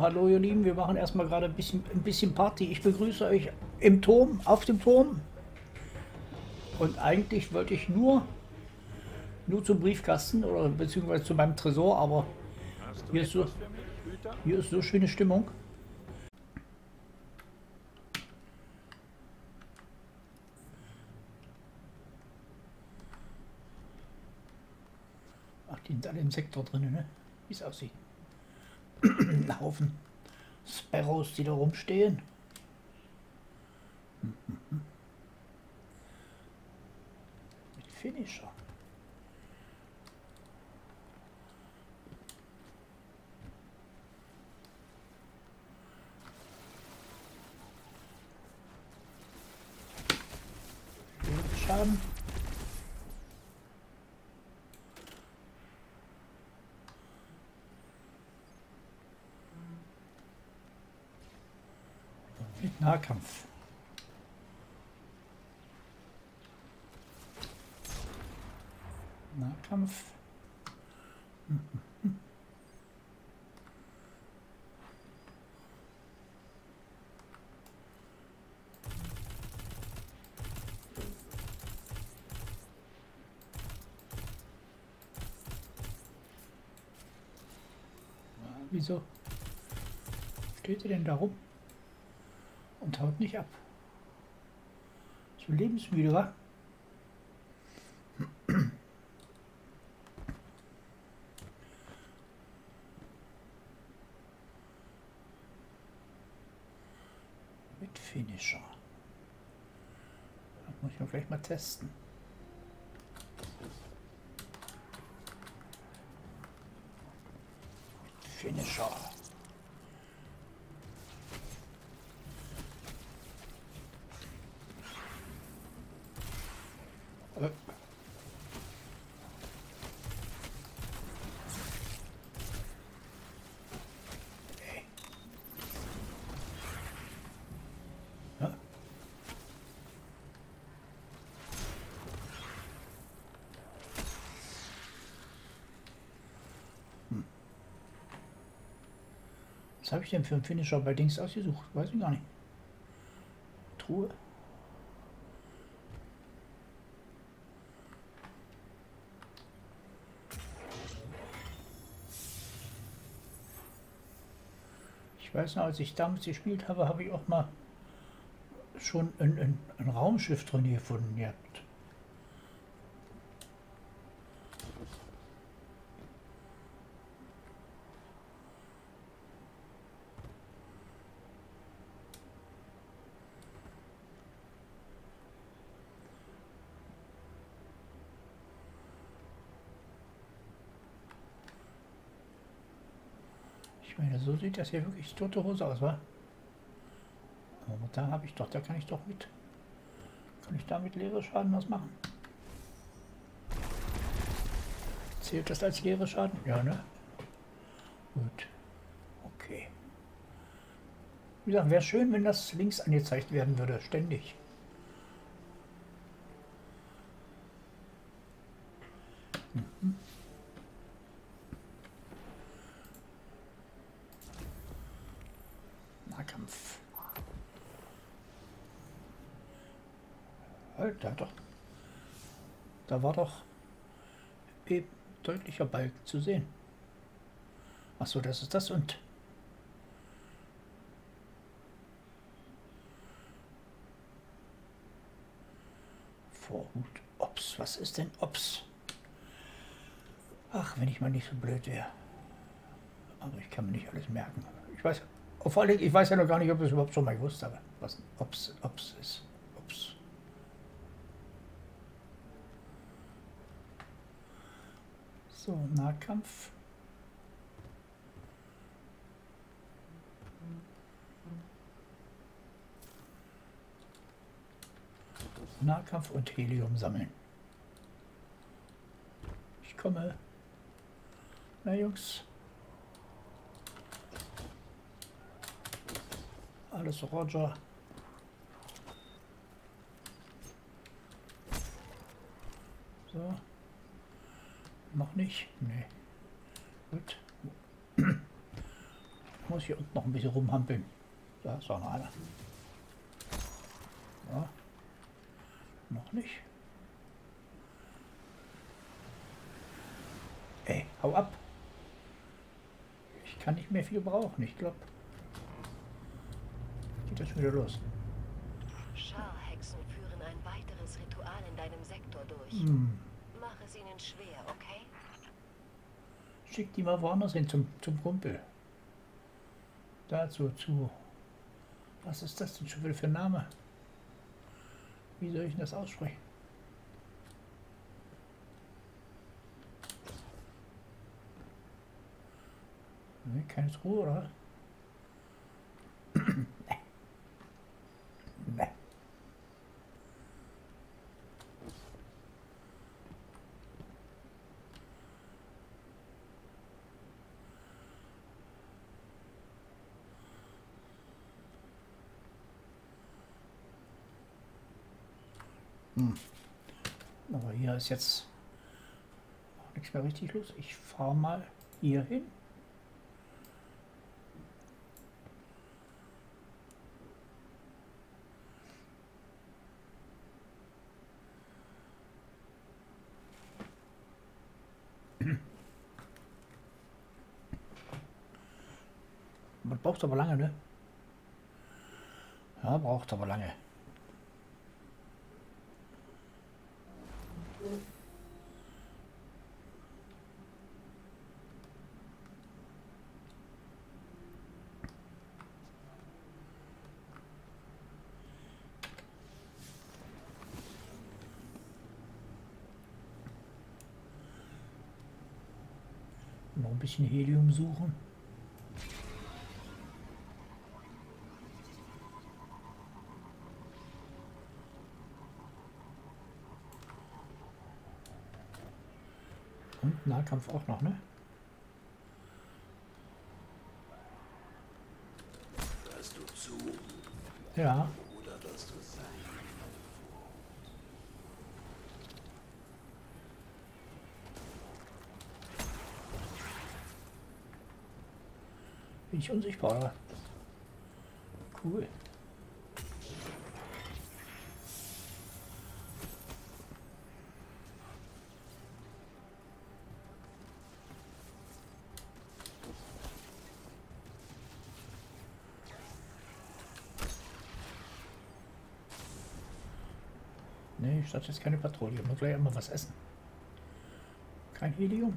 Hallo ihr Lieben, wir machen erstmal gerade ein bisschen, ein bisschen Party. Ich begrüße euch im Turm, auf dem Turm. Und eigentlich wollte ich nur, nur zum Briefkasten oder beziehungsweise zu meinem Tresor, aber hier ist, so, hier ist so schöne Stimmung. Ach, die sind alle im Sektor drin, ne? Wie es aussieht. Ein Haufen Sparrows, die da rumstehen. Mit Finisher. Schaden. Mit Nahkampf. Nahkampf. Wieso steht ihr denn da rum? Und haut nicht ab. So lebensmüde war. Mit Finisher. Das muss ich auch gleich mal testen. Finisher. Was habe ich denn für einen Finisher bei Dings ausgesucht? Weiß ich gar nicht. Truhe. Ich weiß noch, als ich damals gespielt habe, habe ich auch mal schon ein, ein, ein Raumschiff drin gefunden gehabt. Ich meine, so sieht das hier wirklich tote Hose aus, wa? Aber da habe ich doch, da kann ich doch mit. Kann ich da mit leere Schaden was machen? Zählt das als leere Schaden? Ja, ne? Gut. Okay. Wie gesagt, wäre schön, wenn das links angezeigt werden würde, ständig. Mhm. Nahkampf. Alter, doch. Da war doch eben deutlicher Balken zu sehen. Ach so, das ist das und Vorhut. Ops, was ist denn Ops? Ach, wenn ich mal nicht so blöd wäre. Aber ich kann mir nicht alles merken. Ich weiß, vor allem, ich weiß ja noch gar nicht, ob ich es überhaupt schon mal gewusst habe, was Ops, Ops ist. Ops. So, Nahkampf. Nahkampf und Helium sammeln. Ich komme. Na Jungs. Alles Roger. So. Noch nicht? Nee. Gut. muss hier unten noch ein bisschen rumhampeln. Da ist auch noch einer. Ja. Noch nicht. Ey, hau ab. Ich kann nicht mehr viel brauchen, ich glaube. Geht das wieder los? Scharhexen führen ein weiteres Ritual in deinem Sektor durch. Hm. Mach es ihnen schwer, okay? Schick die mal woanders hin zum, zum Kumpel. Dazu zu. Was ist das denn schon wieder für ein Name? Wie soll ich denn das aussprechen? Keine Ruhe, oder? nee. Nee. Hm. Aber hier ist jetzt nichts mehr richtig los. Ich fahre mal hier hin. Man braucht aber lange, ne? Ja, braucht aber lange. Noch ein bisschen Helium suchen. Und Nahkampf auch noch, ne? Hörst du zu Ja. oder wirst du sein? Bin ich unsichtbar? Cool. Nee, ich starte jetzt keine Patrouille. Muss gleich einmal was essen. Kein Helium.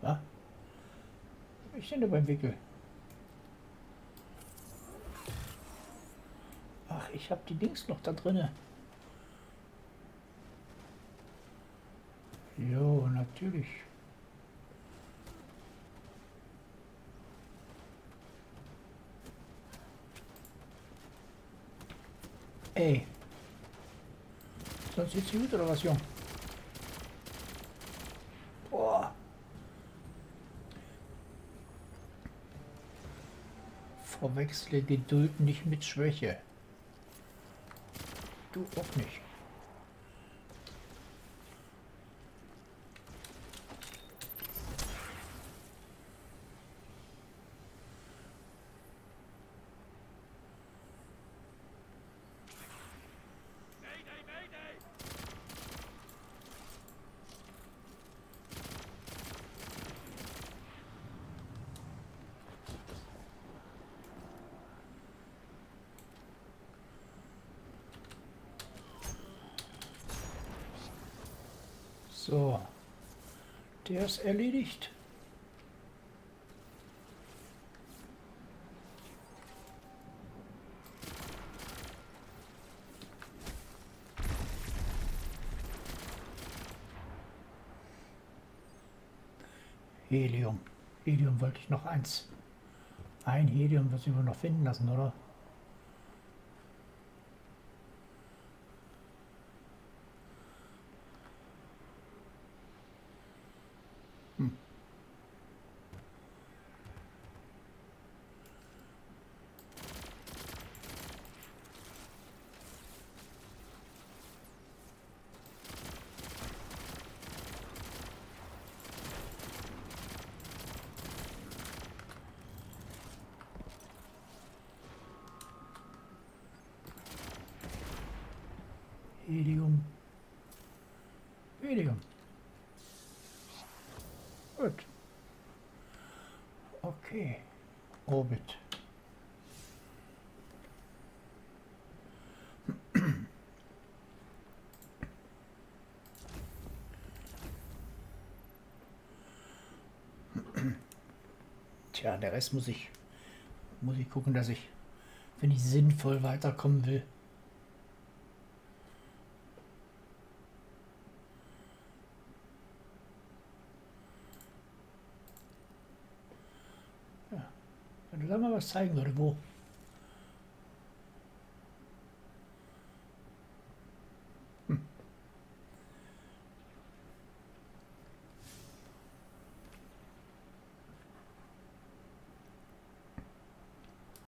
Was? Ich bin beim Wickel. Ach, ich habe die Dings noch da drinne. Jo, natürlich. Ey. Sonst jetzt gut oder was, Jung? Verwechsle Geduld nicht mit Schwäche. Du auch nicht. So, der ist erledigt. Helium. Helium wollte ich noch eins. Ein Helium was sich wohl noch finden lassen, oder? Helium. Helium. Gut. Okay. Orbit. Tja, der Rest muss ich muss ich gucken, dass ich, wenn ich sinnvoll weiterkommen will, Wenn du da mal was zeigen würde, wo?